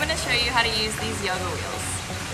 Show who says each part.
Speaker 1: I'm going to show you how to use these yoga wheels.